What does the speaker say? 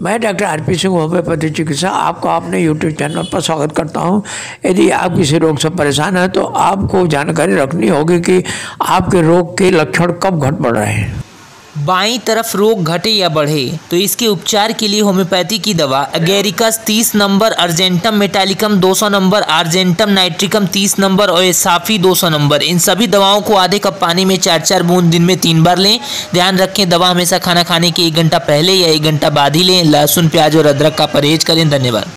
मैं doctor R P Singh, homeopathy चिकित्सा, आपको अपने यूट्यूब चैनल पर स्वागत करता हूँ। यदि आप किसी रोग से परेशान हैं तो आपको जानकारी रखनी होगी कि आपके रोग के लक्षण कब घट बढ़ रहे हैं। बाईं तरफ़ रोग घटे या बढ़े तो इसके उपचार के लिए होम्योपैथी की दवा, agaricus 30 number, argentum metallicum 200 number, argentum nitricum 30 number और साफी 200 नंबर। इन सभी दवाओं को आधे कप पानी में चार चार बूंद दिन में तीन बार लें। ध्यान रखें, दवा हमेशा खाना खाने के एक घंटा पहले या एक घंटा बाद ही लें। लहसुन, प्याज और अदरक का परहेज करें। धन्यवाद।